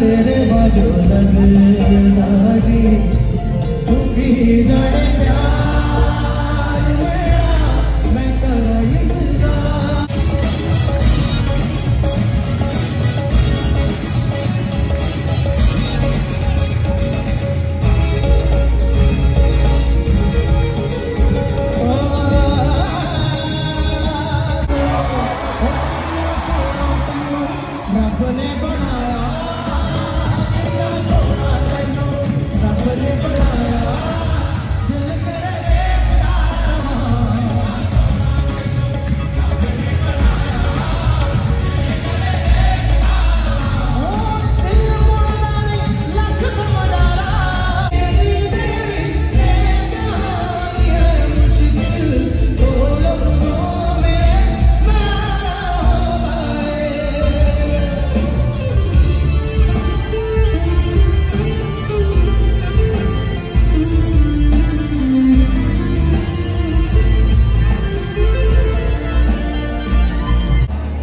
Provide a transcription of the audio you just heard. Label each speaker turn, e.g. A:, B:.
A: तेरे बाजू लगदा But